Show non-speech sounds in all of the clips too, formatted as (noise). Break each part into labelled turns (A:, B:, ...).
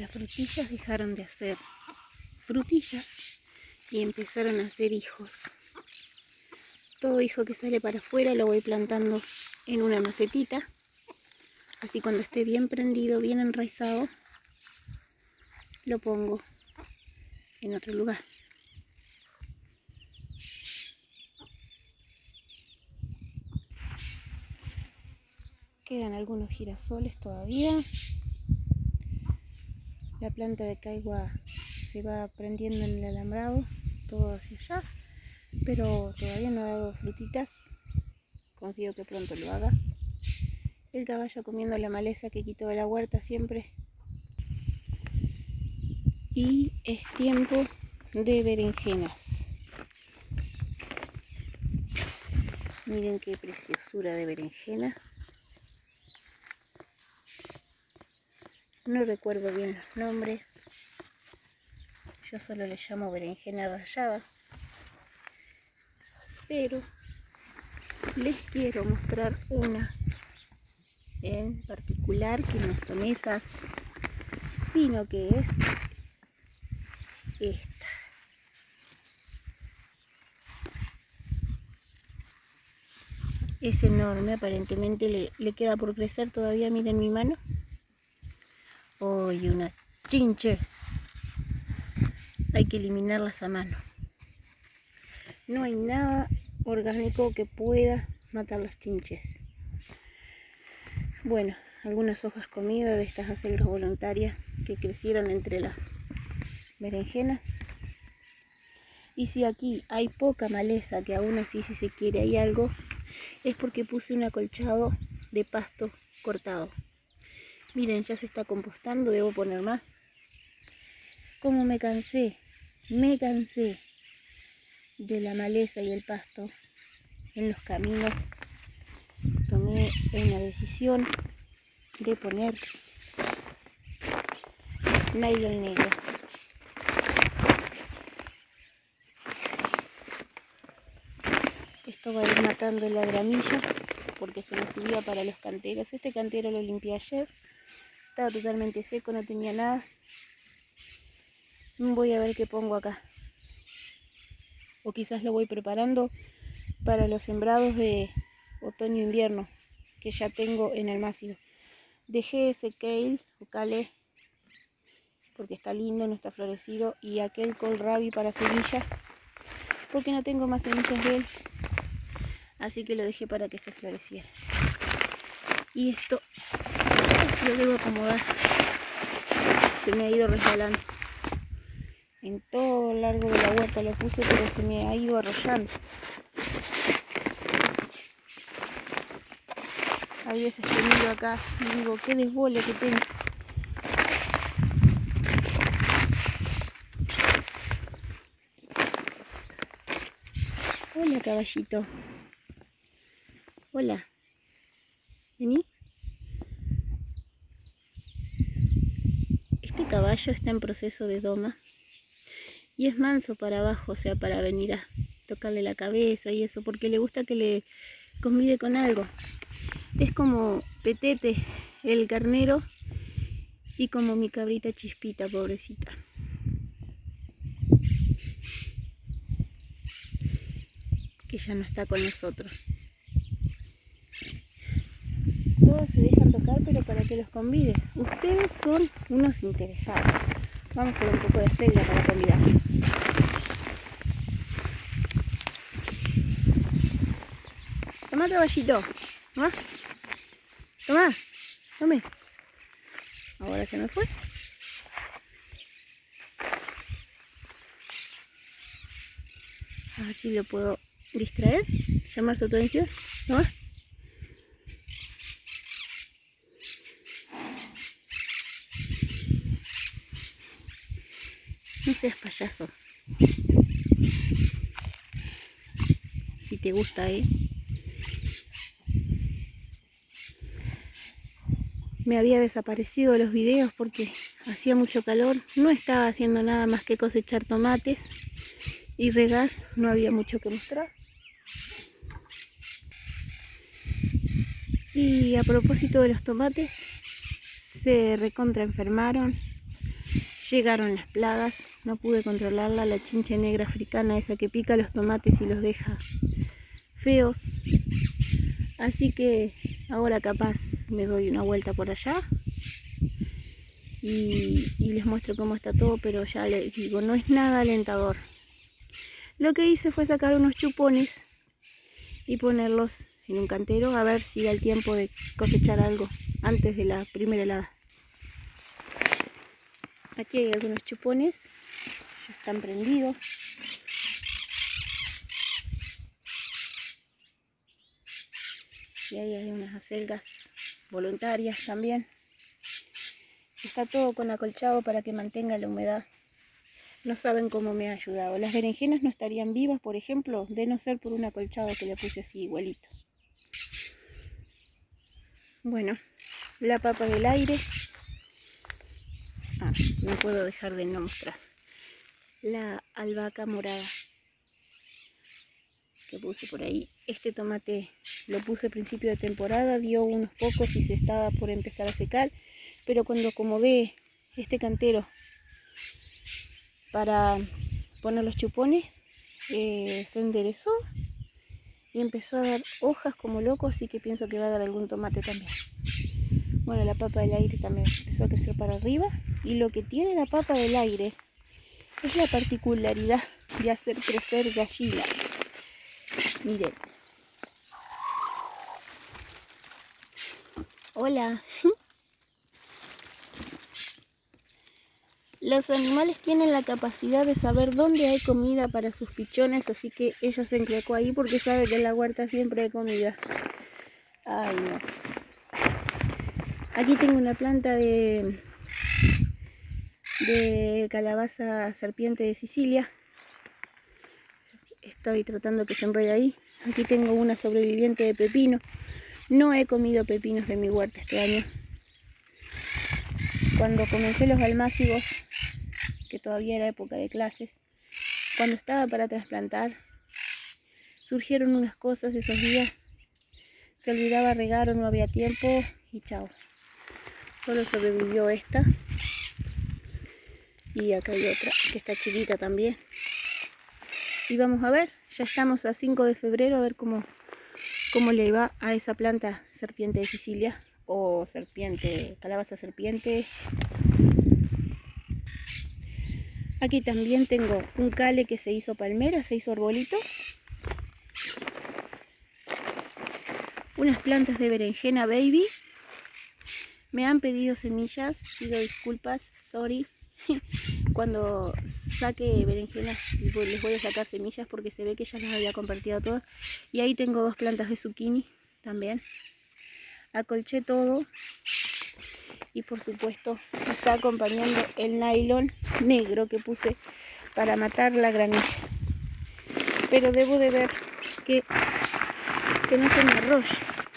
A: Las frutillas dejaron de hacer frutillas y empezaron a hacer hijos. Todo hijo que sale para afuera lo voy plantando en una macetita. Así cuando esté bien prendido, bien enraizado, lo pongo en otro lugar. Quedan algunos girasoles todavía. La planta de caigua se va prendiendo en el alambrado, todo hacia allá, pero todavía no ha dado frutitas. Confío que pronto lo haga. El caballo comiendo la maleza que quitó de la huerta siempre. Y es tiempo de berenjenas. Miren qué preciosura de berenjena. No recuerdo bien los nombres. Yo solo le llamo berenjena rallada. Pero les quiero mostrar una en particular que no son esas, sino que es esta. Es enorme, aparentemente le, le queda por crecer todavía, miren mi mano. ¡Uy, una chinche! Hay que eliminarlas a mano. No hay nada orgánico que pueda matar los chinches. Bueno, algunas hojas comidas de estas acelgas voluntarias que crecieron entre las berenjenas. Y si aquí hay poca maleza, que aún así si se quiere hay algo, es porque puse un acolchado de pasto cortado. Miren, ya se está compostando, debo poner más. Como me cansé, me cansé de la maleza y el pasto en los caminos, tomé una decisión de poner nylon negro. Esto va a ir matando la gramilla porque se me subía para los canteros. Este cantero lo limpié ayer estaba totalmente seco, no tenía nada. Voy a ver qué pongo acá. O quizás lo voy preparando para los sembrados de otoño-invierno que ya tengo en el máximo. Dejé ese kale o kale porque está lindo, no está florecido. Y aquel kohlrabi para semillas porque no tengo más semillas de él. Así que lo dejé para que se floreciera. Y esto lo debo acomodar. Se me ha ido resbalando. En todo el largo de la huerta lo puse, pero se me ha ido arrollando. A veces que acá y digo, qué desbole que tengo. Hola caballito. Hola. Vení. Caballo está en proceso de doma y es manso para abajo, o sea, para venir a tocarle la cabeza y eso, porque le gusta que le convide con algo. Es como Petete, el carnero, y como mi cabrita chispita, pobrecita. Que ya no está con nosotros. Todos se dejan tocar, pero para que los convide. Ustedes son unos interesados. Vamos por un poco de acelga para convidar. Toma caballito. Toma. Toma. Tome. Ahora se me fue. A ver si lo puedo distraer. Llamar su atención. Seas payaso. Si te gusta, ¿eh? Me había desaparecido los videos porque hacía mucho calor. No estaba haciendo nada más que cosechar tomates y regar. No había mucho que mostrar. Y a propósito de los tomates, se recontra enfermaron Llegaron las plagas, no pude controlarla, la chinche negra africana, esa que pica los tomates y los deja feos. Así que ahora capaz me doy una vuelta por allá y, les muestro cómo está todo, pero ya les digo, no es nada alentador. Lo que hice fue sacar unos chupones y ponerlos en un cantero a ver si da tiempo de cosechar algo antes de la primera helada. Aquí hay algunos chupones, ya están prendidos. Y ahí hay unas acelgas voluntarias también. Está todo con acolchado para que mantenga la humedad. No saben cómo me ha ayudado. Las berenjenas no estarían vivas, por ejemplo, de no ser por un acolchado que le puse así igualito. Bueno, la papa del aire. No puedo dejar de no mostrar. La albahaca morada que puse por ahí. Este tomate lo puse a principio de temporada, dio unos pocos y se estaba por empezar a secar pero cuando acomodé este cantero para poner los chupones, eh, se enderezó y empezó a dar hojas como loco, así que pienso que va a dar algún tomate también. Bueno, la papa del aire también empezó a crecer para arriba y lo que tiene la papa del aire es la particularidad de hacer crecer gallina. Miren. Hola. Los animales tienen la capacidad de saber dónde hay comida para sus pichones, así que ella se enclacó ahí porque sabe que en la huerta siempre hay comida. Ay, no. Aquí tengo una planta de, de calabaza serpiente de Sicilia. Estoy tratando que se enrede ahí. Aquí tengo una sobreviviente de pepino. No he comido pepinos de mi huerta este año. Cuando comencé los almácigos que todavía era época de clases, cuando estaba para trasplantar, surgieron unas cosas esos días. Se olvidaba regar o no había tiempo y chao. Solo sobrevivió esta. Y acá hay otra que está chiquita también. Y vamos a ver, ya estamos a 5 de febrero, a ver cómo, cómo le va a esa planta serpiente de Sicilia o serpiente, calabaza serpiente Aquí también tengo un cale que se hizo palmera, se hizo arbolito. Unas plantas de berenjena baby. Me han pedido semillas, pido disculpas, sorry. (laughs) Cuando saque berenjenas les voy a sacar semillas porque se ve que ya las había compartido todas. Y ahí tengo dos plantas de zucchini también. Acolché todo y por supuesto está acompañando el nylon negro que puse para matar la granilla pero debo de ver que, no se me arrolle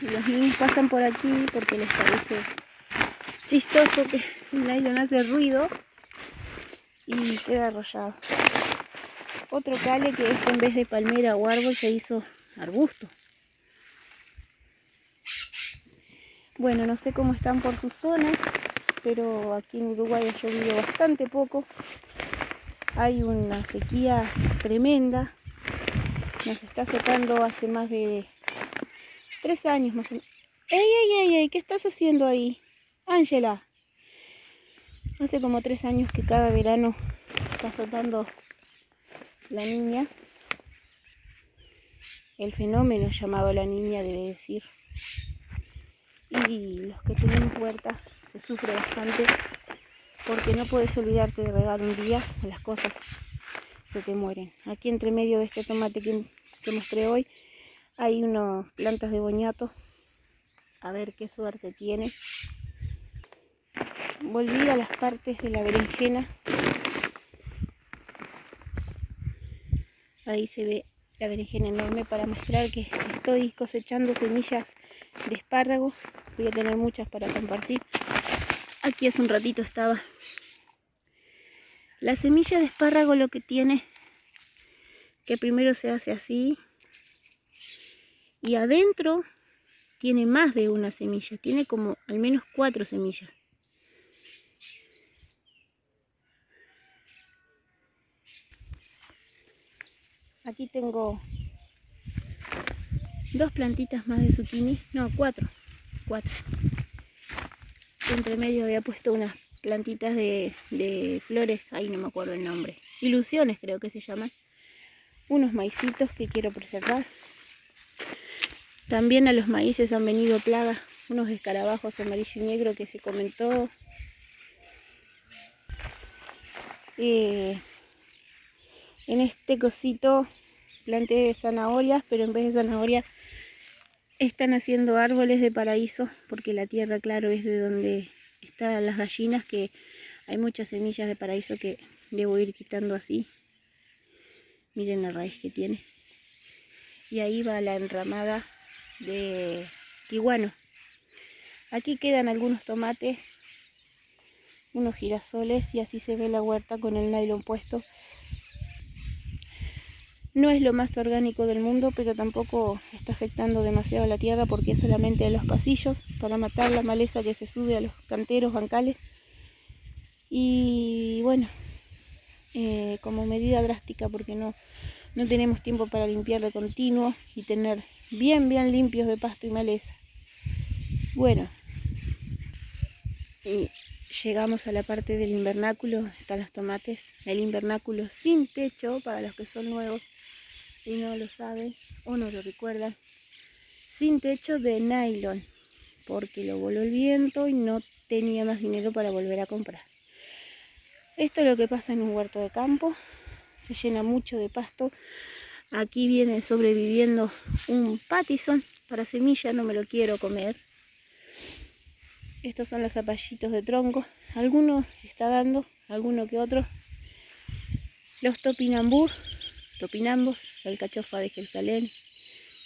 A: los niños pasan por aquí porque les parece chistoso que el nylon hace ruido y queda arrollado otro cale que esto en vez de palmera o árbol se hizo arbusto Bueno, no sé cómo están por sus zonas, pero aquí en Uruguay ha llovido bastante poco. Hay una sequía tremenda. Nos está secando hace más de tres años más o menos. ¡Ey, ey, ey, ey! ¿Qué estás haciendo ahí? Ángela. Hace como tres años que cada verano está azotando la niña. El fenómeno llamado la niña debe decir y los que tenemos huerta se sufre bastante porque no puedes olvidarte de regar un día, las cosas se te mueren. Aquí entre medio de este tomate que, que mostré hoy hay unas plantas de boñato, a ver qué suerte tiene. Volví a las partes de la berenjena, ahí se ve la berenjena enorme para mostrar que estoy cosechando semillas de espárragos voy a tener muchas para compartir. Aquí hace un ratito estaba. La semilla de espárrago lo que tiene que primero se hace así y adentro tiene más de una semilla tiene como al menos cuatro semillas Aquí tengo dos plantitas más de zucchini, no, cuatro, cuatro. Entre medio había puesto unas plantitas de, flores, ahí no me acuerdo el nombre, ilusiones creo que se llaman. Unos maicitos que quiero preservar. También a los maíces han venido plagas, unos escarabajos amarillo y negro que se comentó. Eh, en este cosito planté zanahorias, pero en vez de zanahorias están haciendo árboles de paraíso, porque la tierra, claro, es de donde están las gallinas, que hay muchas semillas de paraíso que debo ir quitando así. Miren la raíz que tiene. Y ahí va la enramada de tiguano. Aquí quedan algunos tomates, unos girasoles y así se ve la huerta con el nylon puesto. No es lo más orgánico del mundo, pero tampoco está afectando demasiado a la tierra porque es solamente en los pasillos para matar la maleza que se sube a los canteros bancales. Y bueno, eh, como medida drástica porque no, no tenemos tiempo para limpiar de continuo y tener bien, bien limpios de pasto y maleza. Bueno, y llegamos a la parte del invernáculo, están los tomates, el invernáculo sin techo para los que son nuevos y no lo saben o no lo recuerdan, sin techo de nylon, porque lo voló el viento y no tenía más dinero para volver a comprar. Esto es lo que pasa en un huerto de campo, se llena mucho de pasto. Aquí viene sobreviviendo un patison para semilla, no me lo quiero comer. Estos son los zapallitos de tronco. Algunos está dando, alguno que otro. Los topinambur topinambos, alcachofa de Jerusalén,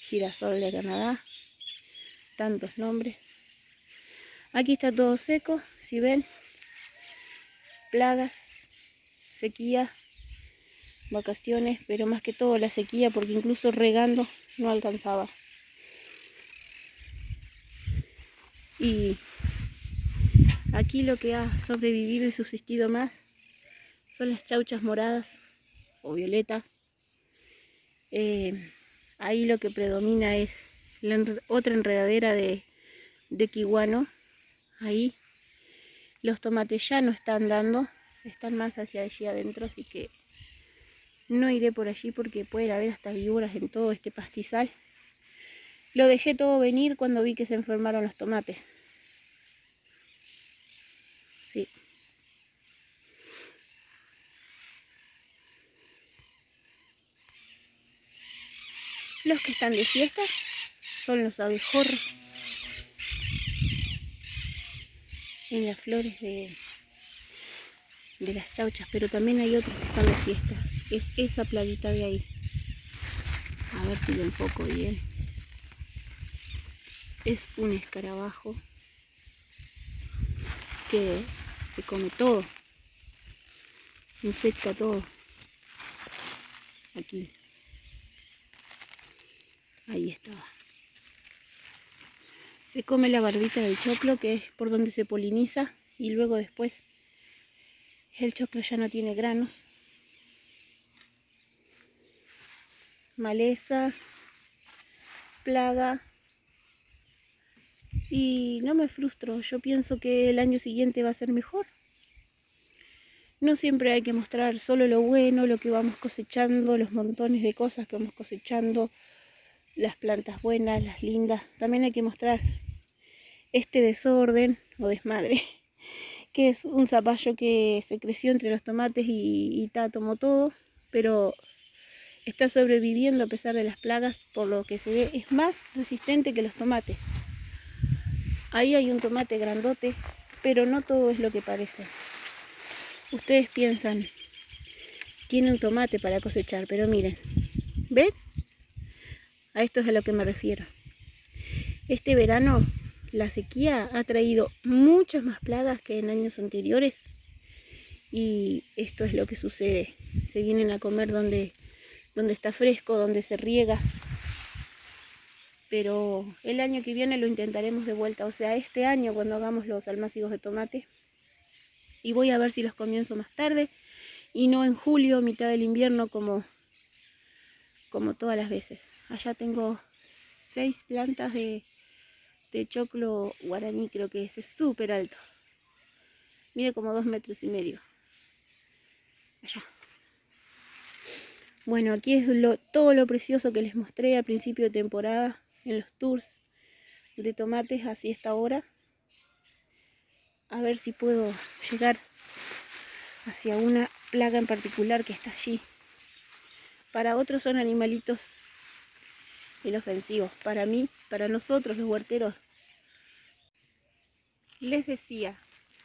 A: girasol de Canadá, tantos nombres. Aquí está todo seco, si ven, plagas, sequía, vacaciones, pero más que todo la sequía porque incluso regando no alcanzaba. Y aquí lo que ha sobrevivido y subsistido más son las chauchas moradas o violetas eh, ahí lo que predomina es la otra enredadera de, de kiwano. Ahí los tomates ya no están dando, están más hacia allí adentro, así que no iré por allí porque puede haber hasta víboras en todo este pastizal. Lo dejé todo venir cuando vi que se enfermaron los tomates. Sí. Los que están de fiesta son los abejorros. En las flores de, de las chauchas, pero también hay otros que están de fiesta. Es esa plaguita de ahí. A ver si lo enfoco bien. Es un escarabajo que se come todo. Infecta todo. Aquí. Ahí estaba. Se come la barbita del choclo, que es por donde se poliniza, y luego después el choclo ya no tiene granos. Maleza, plaga. Y no me frustro, yo pienso que el año siguiente va a ser mejor. No siempre hay que mostrar solo lo bueno, lo que vamos cosechando, los montones de cosas que vamos cosechando, las plantas buenas, las lindas. También hay que mostrar este desorden o desmadre, (laughs) que es un zapallo que se creció entre los tomates y, y tomó todo, pero está sobreviviendo a pesar de las plagas, por lo que se ve es más resistente que los tomates. Ahí hay un tomate grandote, pero no todo es lo que parece. Ustedes piensan, tiene un tomate para cosechar, pero miren, ¿ven? A esto es a lo que me refiero. Este verano la sequía ha traído muchas más plagas que en años anteriores y esto es lo que sucede. Se vienen a comer donde, donde está fresco, donde se riega. Pero el año que viene lo intentaremos de vuelta, o sea, este año cuando hagamos los almácigos de tomate. Y voy a ver si los comienzo más tarde y no en julio, mitad del invierno, como como todas las veces. Allá tengo seis plantas de, choclo guaraní, creo que ese es súper alto. Mide como dos metros y medio. Allá. Bueno, aquí es lo, todo lo precioso que les mostré al principio de temporada en los tours de tomates así esta hora. A ver si puedo llegar hacia una plaga en particular que está allí. Para otros son animalitos inofensivos. Para mí, para nosotros los huerteros, les decía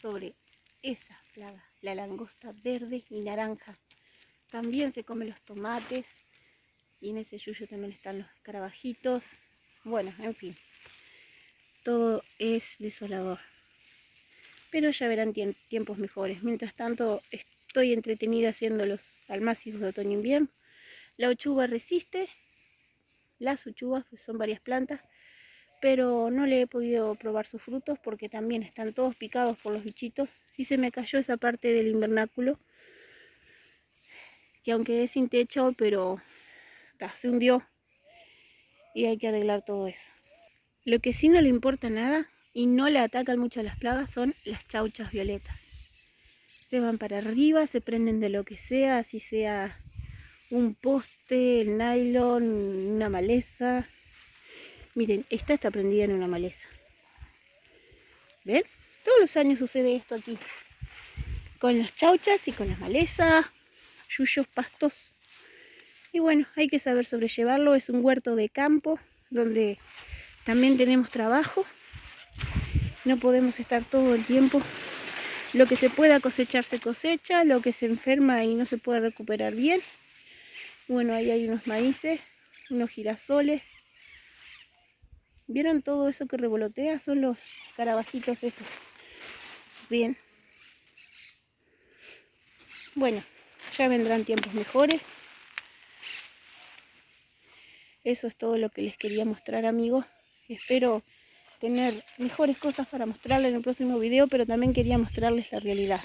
A: sobre esa plaga, la langosta verde y naranja. También se comen los tomates y en ese yuyo también están los escarabajitos. Bueno, en fin, todo es desolador. Pero ya verán tiempos mejores. Mientras tanto, estoy entretenida haciendo los almácigos de otoño-invierno. La ochuva resiste, las uchuvas, pues son varias plantas, pero no le he podido probar sus frutos porque también están todos picados por los bichitos y se me cayó esa parte del invernáculo que aunque es sin techo, pero se hundió y hay que arreglar todo eso. Lo que sí no le importa nada y no le atacan mucho las plagas son las chauchas violetas se van para arriba, se prenden de lo que sea, así sea un poste, el nylon, una maleza. Miren, esta está prendida en una maleza. ¿Ven? Todos los años sucede esto aquí. Con las chauchas y con las malezas, yuyos, pastos. Y bueno, hay que saber sobrellevarlo. Es un huerto de campo donde también tenemos trabajo. No podemos estar todo el tiempo lo que se pueda cosechar se cosecha, lo que se enferma y no se puede recuperar bien. Bueno, ahí hay unos maíces, unos girasoles. ¿Vieron todo eso que revolotea? Son los carabajitos esos. Bien. Bueno, ya vendrán tiempos mejores. Eso es todo lo que les quería mostrar, amigos. Espero tener mejores cosas para mostrarles en el próximo video, pero también quería mostrarles la realidad.